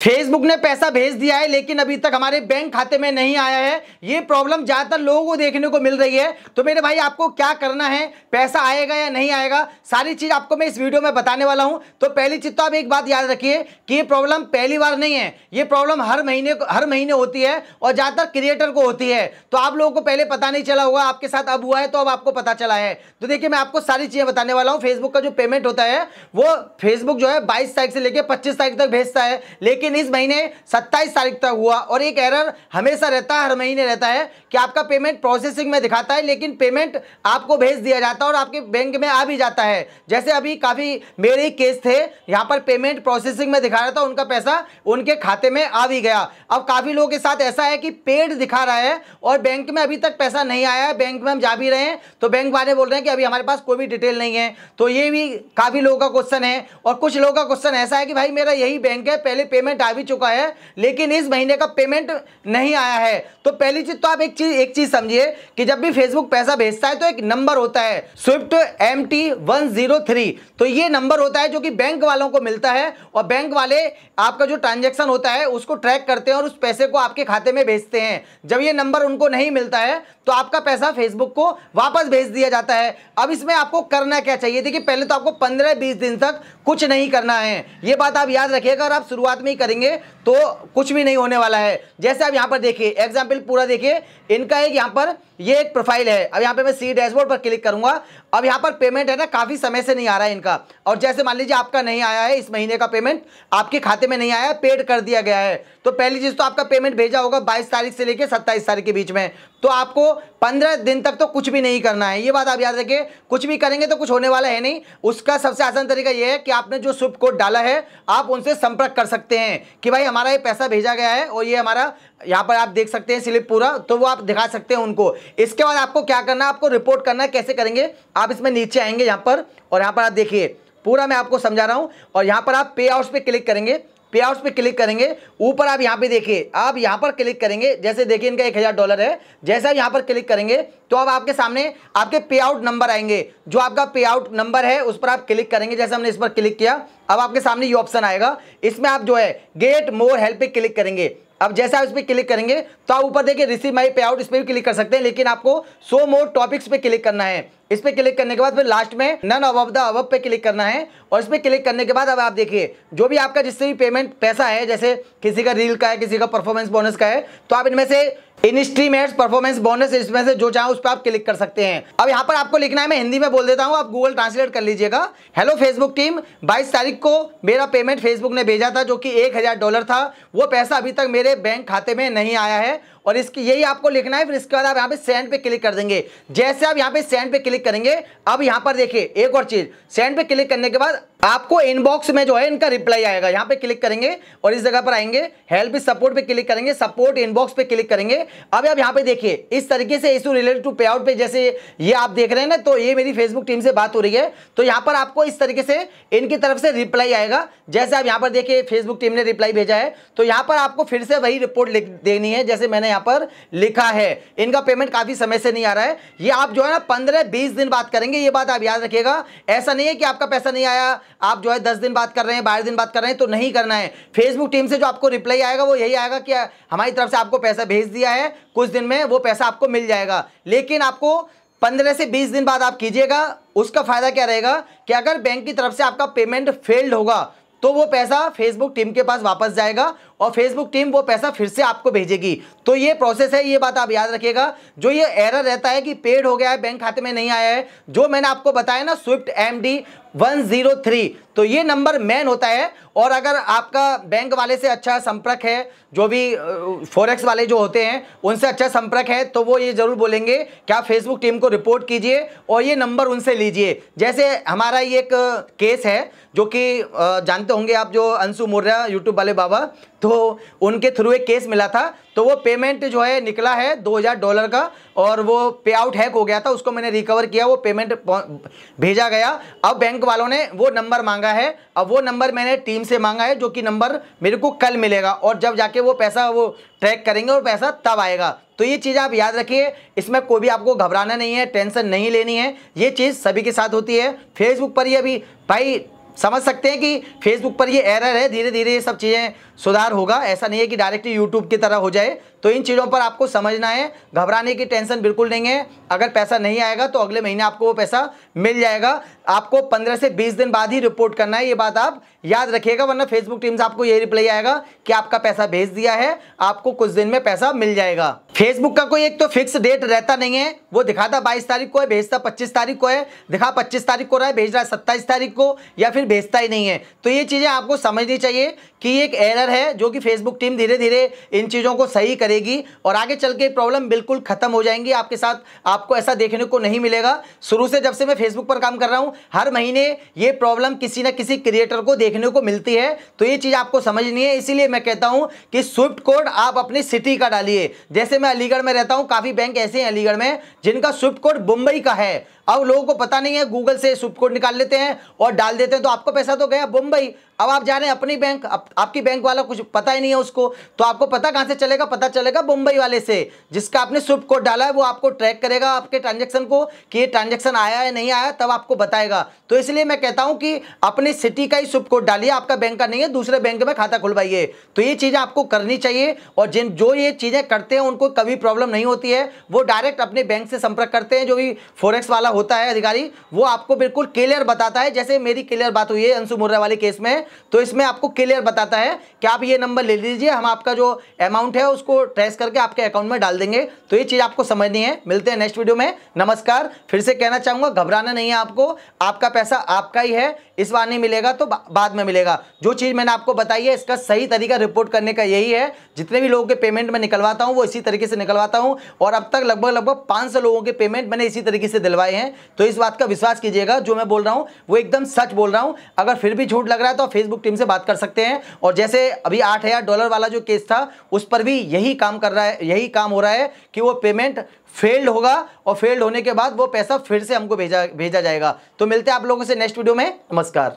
Facebook ने पैसा भेज दिया है, लेकिन अभी तक हमारे बैंक खाते में नहीं आया है। ये प्रॉब्लम ज़्यादातर लोगों को देखने को मिल रही है। तो मेरे भाई, आपको क्या करना है? पैसा आएगा या नहीं आएगा? सारी चीज़ आपको मैं इस वीडियो में बताने वाला हूँ। तो पहली चीज़ तो आप एक बात याद रखिए कि ये प्रॉब्लम पहली बार नहीं है। ये प्रॉब्लम हर महीने हर महीने होती है और ज़्यादातर क्रिएटर को होती है। तो आप लोगों को पहले पता नहीं चला होगा, आपके साथ अब हुआ है तो अब आपको पता चला है। तो देखिए, मैं आपको सारी चीज़ें बताने वाला हूँ। फेसबुक का जो पेमेंट होता है, वो फेसबुक जो है बाईस तारीख से लेकर पच्चीस तारीख तक भेजता है। लेकिन इस महीने सत्ताईस तारीख तक हुआ और एक एरर हमेशा रहता है, हर महीने रहता है कि आपका पेमेंट प्रोसेसिंग में दिखाता है, लेकिन पेमेंट आपको भेज दिया जाता है और आपके बैंक में आ भी जाता है। जैसे अभी काफ़ी मेरे ही केस थे, यहाँ पर पेमेंट प्रोसेसिंग में दिखा रहा था, उनका पैसा उनके खाते में आ भी गया। अब काफ़ी लोगों के साथ ऐसा है कि पेड दिखा रहा है और बैंक में अभी तक पैसा नहीं आया है, बैंक में हम जा भी रहे हैं तो बैंक वाले बोल रहे हैं कि अभी हमारे पास कोई भी डिटेल नहीं है। तो ये भी काफ़ी लोगों का क्वेश्चन है और कुछ लोगों का क्वेश्चन ऐसा है कि भाई मेरा यही बैंक है, पहले पेमेंट आ भी चुका है, लेकिन इस महीने का पेमेंट नहीं आया है। तो पहली चीज़ तो आप एक चीज़ एक चीज़ समझिए कि जब भी फेसबुक पैसा भेजता है तो एक नंबर होता है SWIFT M T one zero three तो ये नंबर होता है जो कि बैंक वालों को मिलता है और बैंक वाले आपका जो ट्रांजेक्शन होता है, उसको ट्रैक करते हैं और उस पैसे को आपके खाते में भेजते हैं। जब ये नंबर उनको नहीं मिलता है तो आपका पैसा फेसबुक को वापस भेज दिया जाता है। अब इसमें आपको करना क्या चाहिए? देखिए, पहले तो आपको पंद्रह बीस दिन तक कुछ नहीं करना है। ये बात आप याद रखिएगा अगर आप शुरुआत में ही करेंगे तो कुछ भी नहीं होने वाला है। जैसे आप यहाँ पर देखिए एग्ज़ाम्पल पूरा देखिए, इनका एक यहाँ पर ये एक प्रोफ़ाइल है। अब यहाँ पे मैं सी डैशबोर्ड पर क्लिक करूँगा अब यहाँ पर पेमेंट है ना, काफ़ी समय से नहीं आ रहा है इनका। और जैसे मान लीजिए आपका नहीं आया है, इस महीने का पेमेंट आपके खाते में नहीं आया है पेड कर दिया गया है। तो पहली चीज़ तो आपका पेमेंट भेजा होगा बाईस तारीख से लेकर सत्ताईस तारीख के बीच में। तो आपको पंद्रह दिन तक तो कुछ भी नहीं करना है। ये बात आप याद रखिए, कुछ भी करेंगे तो कुछ होने वाला है नहीं। उसका सबसे आसान तरीका यह है कि आपने जो स्विफ्ट कोड डाला है, आप उनसे संपर्क कर सकते हैं कि भाई हमारा ये पैसा भेजा गया है और ये हमारा, यहाँ पर आप देख सकते हैं स्लिप पूरा तो वो आप दिखा सकते हैं उनको। इसके बाद आपको क्या करना है, आपको रिपोर्ट करना है कैसे करेंगे। आप इसमें नीचे आएँगे यहाँ पर, और यहाँ पर आप देखिए, पूरा मैं आपको समझा रहा हूँ, और यहाँ पर आप पे आउट्स पे क्लिक करेंगे पे आउट्स पे क्लिक करेंगे, ऊपर आप यहाँ पे देखिए, आप यहाँ पर क्लिक करेंगे, जैसे देखिए इनका एक हज़ार डॉलर है, जैसे आप यहाँ पर क्लिक करेंगे तो अब आपके सामने आपके पे आउट नंबर आएँगे, जो आपका पे आउट नंबर है, उस पर आप क्लिक करेंगे, जैसे हमने इस पर क्लिक किया, अब आपके सामने ये ऑप्शन आएगा, इसमें आप जो है गेट मोर हेल्प पे क्लिक करेंगे अब जैसे इस पर क्लिक करेंगे तो आप ऊपर देखिए रिसीव माई पे आउट इस पर भी क्लिक कर सकते हैं, लेकिन आपको सो मोर टॉपिक्स पे क्लिक करना है। इस पर क्लिक करने के बाद फिर लास्ट में नन अबव द अबव पे क्लिक करना है, और इस पर क्लिक करने के बाद अब आप देखिए, जो भी आपका जिससे भी पेमेंट पैसा है, जैसे किसी का रील का है, किसी का परफॉर्मेंस बोनस का है तो आप इनमें से in stream ads performance bonus इसमें से जो चाहे उस पर आप क्लिक कर सकते हैं। अब यहाँ पर आपको लिखना है, मैं हिंदी में बोल देता हूँ, आप गूगल ट्रांसलेट कर लीजिएगा। हेलो फेसबुक टीम 22 तारीख को मेरा पेमेंट फेसबुक ने भेजा था, जो कि एक हज़ार डॉलर था। वो पैसा अभी तक मेरे बैंक खाते में नहीं आया है। और इसकी यही आपको लिखना है, फिर इसके बाद आप यहाँ पे सेंड पे क्लिक कर देंगे। जैसे आप यहाँ पे सेंड पे क्लिक करेंगे, अब यहाँ पर देखिए, एक और चीज़ सेंड पे क्लिक करने के बाद आपको इनबॉक्स में जो है इनका रिप्लाई आएगा। यहाँ पे क्लिक करेंगे और इस जगह पर आएँगे हेल्प सपोर्ट पे क्लिक करेंगे सपोर्ट इनबॉक्स पे क्लिक करेंगे। अब आप यहाँ पे देखिए, इस तरीके से issue related to payout पे जैसे ये आप देख रहे हैं ना तो ये मेरी फेसबुक टीम से बात हो रही है। तो यहाँ पर आपको इस तरीके से इनकी तरफ़ से रिप्लाई आएगा। जैसे आप यहाँ पर देखिए फेसबुक टीम ने रिप्लाई भेजा है तो यहाँ पर आपको फिर से वही रिपोर्ट देनी है, जैसे मैंने यहाँ पर लिखा है। इनका पेमेंट काफ़ी समय से नहीं आ रहा है। ये आप जो है ना पंद्रह बीस दिन बात करेंगे, ये बात आप याद रखिएगा। ऐसा नहीं है कि आपका पैसा नहीं आया, आप जो है दस दिन बात कर रहे हैं, बारह दिन बात कर रहे हैं तो नहीं करना है। फेसबुक टीम से जो आपको रिप्लाई आएगा, वो यही आएगा कि हमारी तरफ़ से आपको पैसा भेज दिया है, कुछ दिन में वो पैसा आपको मिल जाएगा। लेकिन आपको पंद्रह से बीस दिन बाद आप कीजिएगा, उसका फ़ायदा क्या रहेगा कि अगर बैंक की तरफ़ से आपका पेमेंट फेल्ड होगा तो वो पैसा फेसबुक टीम के पास वापस जाएगा और फेसबुक टीम वो पैसा फिर से आपको भेजेगी। तो ये प्रोसेस है, ये बात आप याद रखिएगा। जो ये एरर रहता है कि पेड हो गया है बैंक खाते में नहीं आया है, जो मैंने आपको बताया ना SWIFT M D one zero three तो ये नंबर मैन होता है। और अगर आपका बैंक वाले से अच्छा संपर्क है, जो भी फॉरेक्स वाले जो होते हैं, उनसे अच्छा संपर्क है तो वो ये ज़रूर बोलेंगे कि आप फेसबुक टीम को रिपोर्ट कीजिए और ये नंबर उनसे लीजिए। जैसे हमारा ये एक केस है, जो कि जानते होंगे आप जो अंशु मौर्य यूट्यूब वाले बाबा तो उनके थ्रू एक केस मिला था तो वो पेमेंट जो है निकला है 2000 डॉलर का और वो पे आउट हैक हो गया था, उसको मैंने रिकवर किया, वो पेमेंट भेजा गया। अब बैंक वालों ने वो नंबर मांगा है, अब वो नंबर मैंने टीम से मांगा है, जो कि नंबर मेरे को कल मिलेगा और जब जाके वो पैसा वो ट्रैक करेंगे और पैसा तब आएगा। तो ये चीज़ आप याद रखिए, इसमें कोई भी आपको घबराना नहीं है, टेंशन नहीं लेनी है, ये चीज़ सभी के साथ होती है। फेसबुक पर ही अभी भाई समझ सकते हैं कि फेसबुक पर ये एरर है धीरे धीरे ये सब चीज़ें सुधार होगा। ऐसा नहीं है कि डायरेक्टली यूट्यूब की तरह हो जाए। तो इन चीज़ों पर आपको समझना है, घबराने की टेंशन बिल्कुल नहीं है। अगर पैसा नहीं आएगा तो अगले महीने आपको वो पैसा मिल जाएगा। आपको 15 से 20 दिन बाद ही रिपोर्ट करना है, ये बात आप याद रखिएगा, वरना फेसबुक टीम से आपको ये रिप्लाई आएगा कि आपका पैसा भेज दिया है, आपको कुछ दिन में पैसा मिल जाएगा। फेसबुक का कोई एक तो फिक्स डेट रहता नहीं है, वो दिखाता बाईस तारीख को है, भेजता पच्चीस तारीख को है, दिखा पच्चीस तारीख को रहा है, भेज रहा है सत्ताईस तारीख को, या फिर भेजता ही नहीं है। तो ये चीज़ें आपको समझनी चाहिए कि एक एरर है, जो कि फेसबुक टीम धीरे धीरे इन चीज़ों को सही करेगी और आगे चल के प्रॉब्लम बिल्कुल खत्म हो जाएँगी। आपके साथ आपको ऐसा देखने को नहीं मिलेगा। शुरू से जब से मैं फेसबुक पर काम कर रहा हूँ, हर महीने ये प्रॉब्लम किसी ना किसी क्रिएटर को देखने को मिलती है। तो ये चीज़ आपको समझनी है, इसीलिए मैं कहता हूँ कि स्विफ्ट कोड आप अपनी सिटी का डालिए। जैसे मैं अलीगढ़ में रहता हूँ, काफ़ी बैंक ऐसे हैं अलीगढ़ में, जिनका स्विफ्ट कोड मुंबई का है। अब लोगों को पता नहीं है गूगल से स्विफ्ट कोड निकाल लेते हैं और डाल देते हैं तो आपको पैसा तो गया मुंबई अब आप जा रहे हैं अपनी बैंक आप, आपकी बैंक वाला कुछ पता ही नहीं है उसको तो आपको पता कहाँ से चलेगा? पता चलेगा मुंबई वाले से जिसका आपने स्विफ्ट कोड डाला है वो आपको ट्रैक करेगा आपके ट्रांजेक्शन को कि ये ट्रांजेक्शन आया है नहीं आया तब आपको बताएगा। तो इसलिए मैं कहता हूँ कि अपनी सिटी का ही स्विफ्ट कोड डालिए आपका बैंक का नहीं है दूसरे बैंक में खाता खुलवाइए। तो ये चीज़ें आपको करनी चाहिए और जिन जो ये चीज़ें करते हैं उनको कभी प्रॉब्लम नहीं होती है वो डायरेक्ट अपने बैंक से संपर्क करते हैं जो भी फोरेक्स वाला होता है अधिकारी, वो आपको बिल्कुल क्लियर बताता है। जैसे मेरी क्लियर बात हुई है अंशु मुर्रा वाले केस में तो इसमें आपको क्लियर बताता है कि आप ये नंबर ले लीजिए, हम आपका जो अमाउंट है उसको ट्रेस करके आपके अकाउंट में डाल देंगे। तो ये चीज़ आपको समझनी है। मिलते हैं नेक्स्ट वीडियो में। नमस्कार। फिर से कहना चाहूँगा, घबराना नहीं है आपको। आपका पैसा आपका ही है। इस बार नहीं मिलेगा तो बाद में मिलेगा। जो चीज़ मैंने आपको बताई है, इसका सही तरीका रिपोर्ट करने का यही है। जितने भी लोगों के पेमेंट में निकलवाता हूँ, वो इसी तरीके से निकलवाता हूँ। और अब तक लगभग लगभग पाँच लोगों के पेमेंट मैंने इसी तरीके से दिलवाए हैं। तो इस बात का विश्वास कीजिएगा, जो मैं बोल रहा हूँ, वो एकदम सच बोल रहा हूँ। अगर फिर भी झूठ लग रहा है तो फेसबुक टीम से बात कर सकते हैं। और जैसे अभी आठ हज़ार डॉलर वाला जो केस था, उस पर भी यही काम कर रहा है, यही काम हो रहा है कि वो पेमेंट फेल्ड होगा और फेल्ड होने के बाद वो पैसा फिर से हमको भेजा भेजा जाएगा। तो मिलते हैं आप लोगों से नेक्स्ट वीडियो में। नमस्कार।